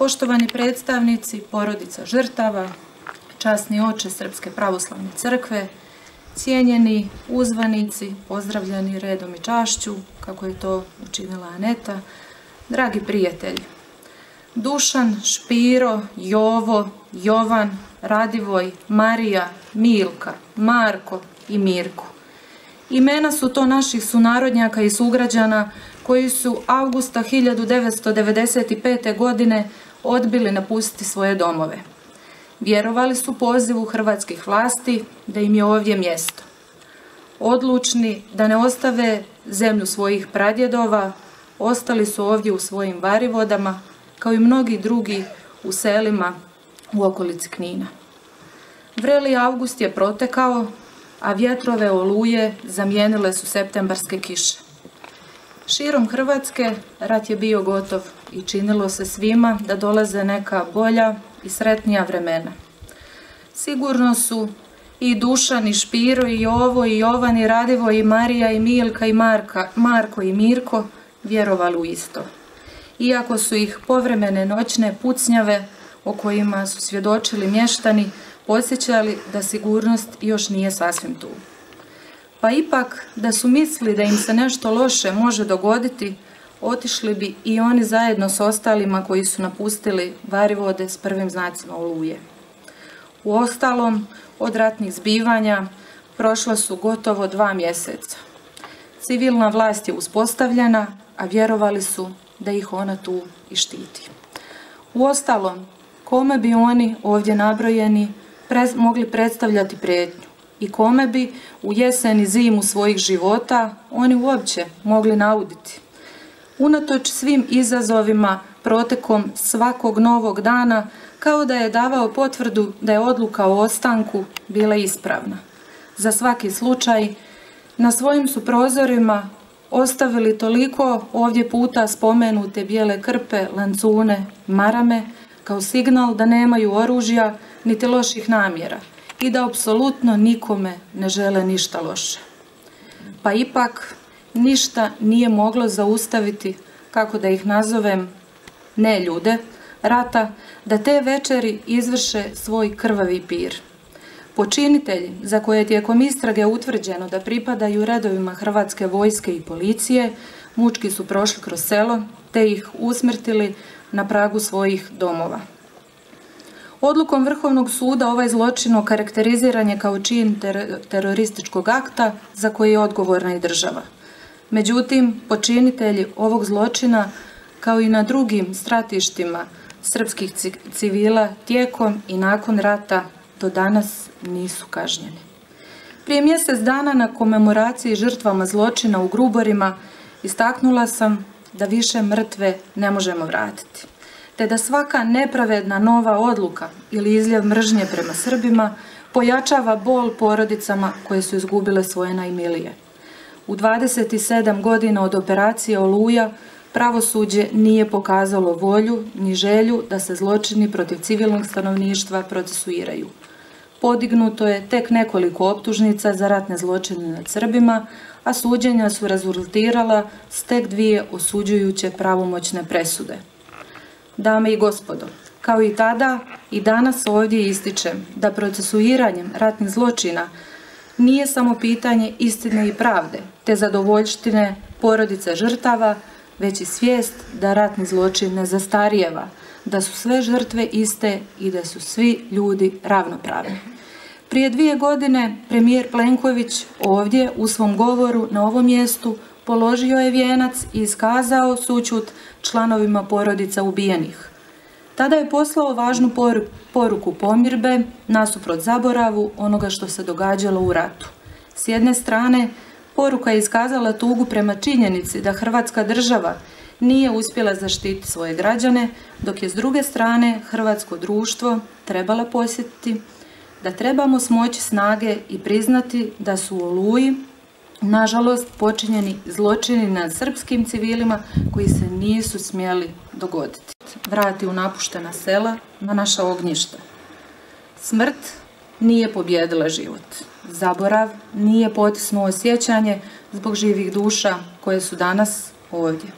poštovani predstavnici porodica žrtava, časni oče Srpske pravoslavne crkve, cijenjeni uzvanici, pozdravljeni redom i čašću, kako je to učinila Aneta, dragi prijatelji, Dušan, Špiro, Jovo, Jovan, Radivoj, Marija, Milka, Marko i Mirko. Imena su to naših sunarodnjaka i sugrađana koji su augusta 1995. godine odbili napustiti svoje domove. Vjerovali su pozivu hrvatskih vlasti da im je ovdje mjesto. Odlučni da ne ostave zemlju svojih pradjedova, ostali su ovdje u svojim varivodama, kao i mnogi drugi u selima u okolici Knina. Vreli avgust je protekao, a vjetrove oluje zamijenile su septembarske kiše. Širom Hrvatske rat je bio gotov i činilo se svima da dolaze neka bolja i sretnija vremena. Sigurno su i Dušan, i Špiro, i Jovo, i Jovan, i Radivo, i Marija, i Milka, i Marko, i Mirko vjerovali u isto. Iako su ih povremene noćne pucnjave o kojima su svjedočili mještani podsjećali da sigurnost još nije sasvim tu. Pa ipak, da su mislili da im se nešto loše može dogoditi, otišli bi i oni zajedno s ostalima koji su napustili varivode s prvim znacima oluje. U ostalom, od ratnih zbivanja prošla su gotovo dva mjeseca. Civilna vlast je uspostavljena, a vjerovali su da ih ona tu i štiti. U ostalom, kome bi oni ovdje nabrojeni mogli predstavljati prijetnju i kome bi u jesen i zimu svojih života oni uopće mogli nauditi. Unatoč svim izazovima protekom svakog novog dana kao da je davao potvrdu da je odluka o ostanku bila ispravna. Za svaki slučaj na svojim su prozorima ostavili toliko ovdje puta spomenute bijele krpe, lancune, marame kao signal da nemaju oružja niti loših namjera i da apsolutno nikome ne žele ništa loše. Pa ipak ništa nije moglo zaustaviti, kako da ih nazovem, ne ljude, rata, da te večeri izvrše svoj krvavi pir. Počinitelji, za koje je tijekom istrage utvrđeno da pripadaju redovima Hrvatske vojske i policije, mučki su prošli kroz selo, te ih usmrtili na pragu svojih domova. Odlukom Vrhovnog suda ovaj zločin okarakteriziran je kao čin terorističkog akta za koji je odgovorna i država. Međutim, počinitelji ovog zločina, kao i na drugim stratištima srpskih civila tijekom i nakon rata do danas nisu kažnjeni. Prije mjesec dana na komemoraciji žrtvama zločina u Gruborima istaknula sam da više mrtve ne možemo vratiti te da svaka nepravedna nova odluka ili izljev mržnje prema Srbima pojačava bol porodicama koje su izgubile svoje najmilije. U 27 godina od operacije Oluja pravosuđe nije pokazalo volju ni želju da se zločini protiv civilnog stanovništva procesuiraju. Podignuto je tek nekoliko optužnica za ratne zločine nad Srbima, a suđenja su rezultirala s tek dvije osuđujuće pravomoćne presude. Dame i gospodo, kao i tada i danas ovdje ističem da procesuiranjem ratnih zločina nije samo pitanje istine i pravde, te zadovoljštine porodice žrtava, već i svijest da ratni zločin ne zastarijeva, da su sve žrtve iste i da su svi ljudi ravnopravni. Prije dvije godine premijer Plenković ovdje u svom govoru na ovom mjestu položio je vijenac i iskazao sućut članovima porodica ubijenih. Tada je poslao važnu poruku pomirbe nasuprot zaboravu onoga što se događalo u ratu. S jedne strane, poruka je iskazala tugu prema činjenici da Hrvatska država nije uspjela zaštiti svoje građane, dok je s druge strane Hrvatsko društvo trebala posjetiti da trebamo smoći snage i priznati da su u Oluji nažalost počinjeni zločini nad srpskim civilima koji se nisu smjeli dogoditi. Vrati u napuštena sela na naša ognjišta. Smrt nije pobjedila život. Zaborav nije potisnuo osjećanje zbog živih duša koje su danas ovdje.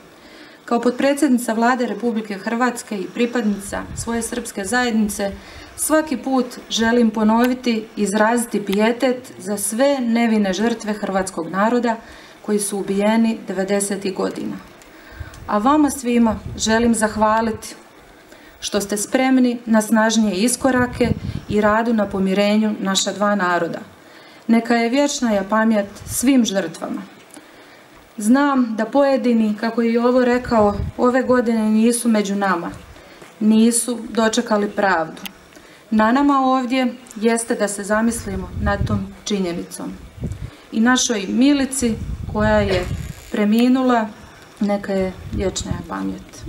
Kao potpredsjednica vlade Republike Hrvatske i pripadnica svoje srpske zajednice svaki put želim ponoviti i izraziti pijetet za sve nevine žrtve hrvatskog naroda koji su ubijeni 90. godina. A vama svima želim zahvaliti što ste spremni na snažnije iskorake i radu na pomirenju naša dva naroda. Neka je vječna pamjet svim žrtvama. Znam da pojedini, kako je i ovo rekao, ove godine nisu među nama. Nisu dočekali pravdu. Na nama ovdje jeste da se zamislimo nad tom činjenicom. I našoj Milici koja je preminula, neka je vječna pamjet.